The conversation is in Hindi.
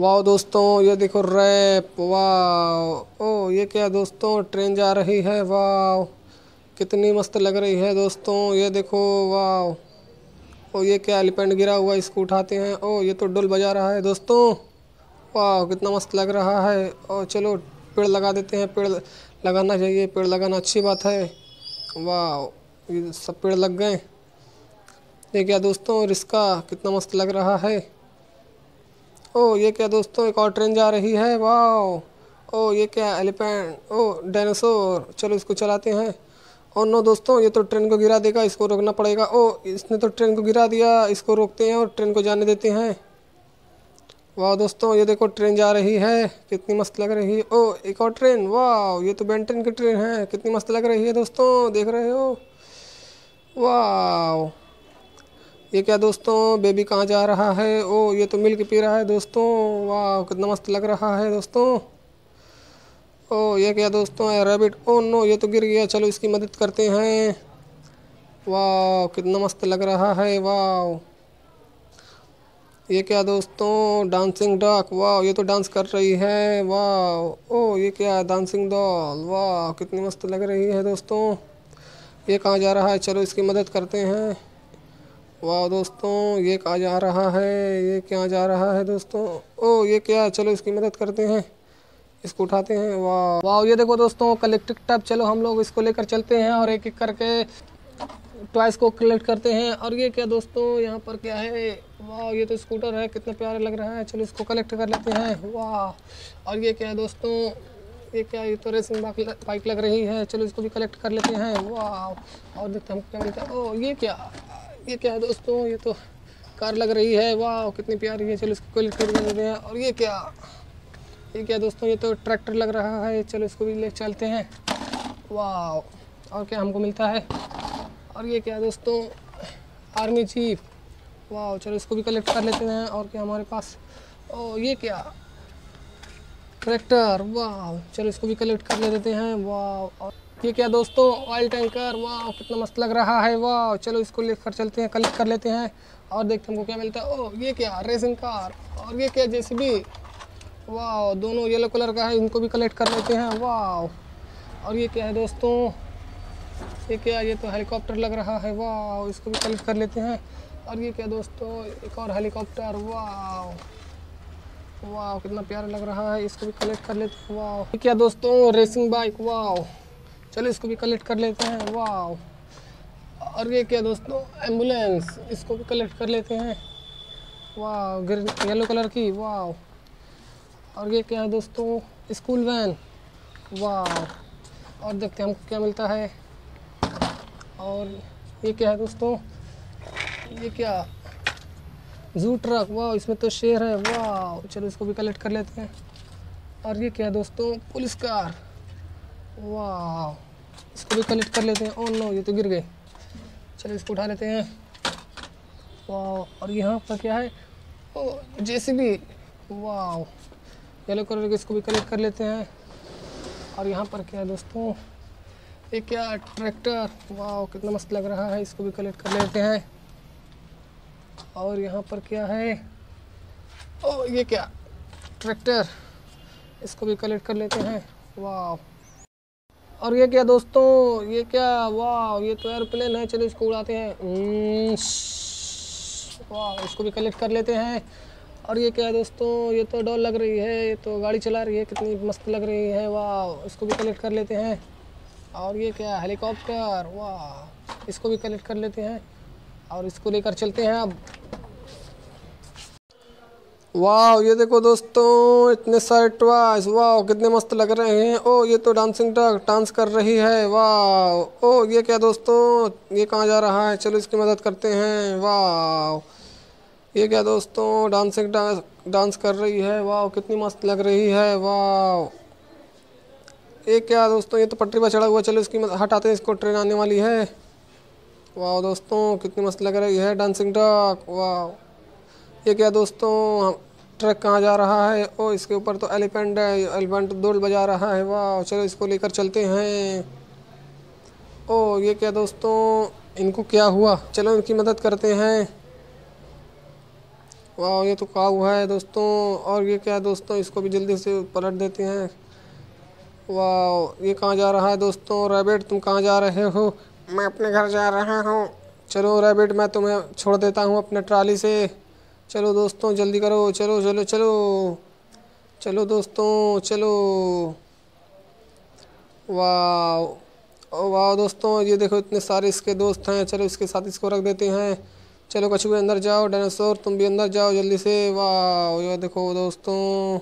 वाह दोस्तों, ये देखो रैप, वाह, ओ, ये क्या दोस्तों, ट्रेन जा रही है, वाह, कितनी मस्त लग रही है दोस्तों, ये देखो, वाह, ओ, ये क्या एलिपेंट गिरा हुआ इसको उठाते हैं, ओ, ये तो डुल बजा रहा है दोस्तों, वाह, कितना मस्त लग रहा है और चलो, पेड़ लगा देते हैं, पेड़ लगाना चाहिए, पेड़ लगाना अच्छी बात है, वाह, ये सब पेड़ लग गए, ये क्या दोस्तों, रिस्का, कितना मस्त लग रहा है। ओ, ये क्या दोस्तों, एक और ट्रेन जा रही है? वाह ओ, ये क्या एलिफेंट, ओ, डायनासोर। चलो इसको चलाते हैं। और नो दोस्तों, ये तो ट्रेन को गिरा देगा, इसको रोकना पड़ेगा। ओ, इसने तो ट्रेन को गिरा दिया, इसको रोकते हैं और ट्रेन को जाने देते हैं। वाह दोस्तों, ये देखो, ट्रेन जा रही है। कितनी मस्त लग रही है। ओ, एक और ट्रेन वाह ये तो बेंटन की ट्रेन है। कितनी मस्त लग रही है दोस्तों, देख रहे हो? वाह ये क्या दोस्तों बेबी कहाँ जा रहा है? ओ, ये तो मिल्क पी रहा है दोस्तों। वाह, कितना मस्त लग रहा है दोस्तों। ओ, ये क्या दोस्तों है रैबिट ओ नो ये तो गिर गया। चलो इसकी मदद करते हैं। वाह, कितना मस्त लग रहा है। वाह। ये क्या दोस्तों डांसिंग डक वाह, ये तो डांस कर रही है। वाह। ओ, ये क्या डांसिंग डॉल वाह, कितनी मस्त लग रही है दोस्तों। ये कहाँ जा रहा है? चलो इसकी मदद करते हैं। वाह दोस्तों, ये कहाँ जा रहा है, ये क्या जा रहा है दोस्तों? ओ, ये क्या? चलो इसकी मदद करते हैं, इसको उठाते हैं, वाह। वाह, ये देखो दोस्तों कलेक्ट्रिक टैब चलो हम लोग इसको लेकर चलते हैं और एक एक करके टॉयस को कलेक्ट करते हैं। और ये क्या दोस्तों, यहाँ पर क्या है? वाह, ये तो स्कूटर है, कितना प्यारा लग रहा है। चलो इसको कलेक्ट कर लेते हैं, वाह। और ये क्या है दोस्तों, ये क्या, ये तो रेसिंग बाइक लग रही है। चलो इसको भी कलेक्ट कर लेते हैं, वाह। और देखते हैं हम क्या मिलता है। ओ, ये क्या? ये क्या है दोस्तों? ये तो कार लग रही है। वाह, कितनी प्यारी है। चलो इसको कलेक्ट कर लेते हैं। और ये क्या? ये क्या दोस्तों? ये तो ट्रैक्टर लग रहा है। चलो इसको भी ले चलते हैं। वाह, और क्या हमको मिलता है? और ये क्या दोस्तों? आर्मी चीफ वाह, चलो इसको भी कलेक्ट कर लेते हैं। और क्या हमारे पास? ओ, ये क्या? ट्रैक्टर। वाह, चलो इसको भी कलेक्ट कर लेते हैं। वाह, और ये क्या दोस्तों ऑयल टैंकर वाह कितना मस्त लग रहा है वाह चलो इसको लेकर चलते हैं कलेक्ट कर लेते हैं और देखते हैं हमको क्या मिलता है। ओ, ये क्या रेसिंग कार और ये क्या जैसे भी वाह दोनों येलो कलर का है, इनको भी कलेक्ट कर लेते हैं वाह और ये क्या है दोस्तों? ये क्या, ये तो हेलीकॉप्टर लग रहा है वाह इसको भी कलेक्ट कर लेते हैं। और ये क्या दोस्तों, एक और हेलीकॉप्टर वाह वाह कितना प्यारा लग रहा है, इसको भी कलेक्ट कर लेते हैं वाह क्या दोस्तों रेसिंग बाइक वाह चलो इसको भी कलेक्ट कर लेते हैं। वाह और ये क्या दोस्तों? एंबुलेंस इसको भी कलेक्ट कर लेते हैं। वाह ग्रीन येलो कलर की। वाह और ये क्या है दोस्तों? स्कूल वैन वाह और देखते हैं हमको क्या मिलता है। और ये क्या है दोस्तों? ये क्या? जू ट्रक वाह इसमें तो शेर है। वाह चलो इसको भी कलेक्ट कर लेते हैं। और ये क्या है दोस्तों? पुलिस कार वाह। इसको भी कलेक्ट कर लेते हैं। ओ नो ये तो गिर गए। चलो इसको उठा लेते हैं। वाह, और यहाँ पर क्या है? ओ जैसे भी वाह। येलो कलर के इसको भी कलेक्ट कर लेते हैं। और यहाँ पर क्या है दोस्तों? ये क्या ट्रैक्टर वाह, कितना मस्त लग रहा है। इसको भी कलेक्ट कर लेते हैं। और यहाँ पर क्या है? ओ ये क्या? ट्रैक्टर इसको भी कलेक्ट कर लेते हैं। वाह। और ये क्या दोस्तों ये क्या? वाह ये तो एयरप्लेन है चलो इसको उड़ाते हैं। हम्म, वाह इसको भी कलेक्ट कर लेते हैं। और ये क्या है दोस्तों ये तो डॉल लग रही है ये तो गाड़ी चला रही है कितनी मस्त लग रही है वाह इसको भी कलेक्ट कर लेते हैं। और ये क्या हेलीकॉप्टर वाह इसको भी कलेक्ट कर लेते हैं। और इसको लेकर चलते हैं अब। वाह, ये देखो दोस्तों, इतने सारे टॉयज वाह, कितने मस्त लग रहे हैं। ओ, ये तो डांसिंग डक डांस कर रही है, वाह। ओ, ये क्या दोस्तों, ये कहाँ जा रहा है? चलो इसकी मदद करते हैं, वाह। ये क्या दोस्तों डांसिंग डांस डांस कर रही है, वाह, कितनी मस्त लग रही है, वाह। ये क्या दोस्तों, ये तो पटरी पर चढ़ा हुआ, चलो इसकी हटाते हैं इसको ट्रेन आने वाली है। वाह दोस्तों, कितनी मस्त लग रही है डांसिंग डक वाह। ये क्या दोस्तों ट्रक कहाँ जा रहा है? ओ, इसके ऊपर तो एलिफेंट है, एलिफेंट दौड़ बजा रहा है, वाह, चलो इसको लेकर चलते हैं। ओ, ये क्या दोस्तों, इनको क्या हुआ? चलो इनकी मदद करते हैं। वाह, ये तो काऊ है, दोस्तों, और ये क्या दोस्तों, इसको भी जल्दी से पलट देते हैं। वाह, ये कहाँ जा रहा है, दोस्तों? रैबिट, तुम कहाँ जा रहे हो? मैं अपने घर जा रहा हूँ। चलो, रैबिट, मैं तुम्हें छोड़ देता हूँ अपने ट्राली से। चलो दोस्तों, जल्दी करो, चलो चलो चलो। चलो दोस्तों, चलो। वाह वाह दोस्तों, ये देखो इतने सारे इसके दोस्त हैं। चलो इसके साथ इसको रख देते हैं। चलो कछुए अंदर जाओ, डायनासोर, तुम भी अंदर जाओ जल्दी से। वाह ये देखो दोस्तों।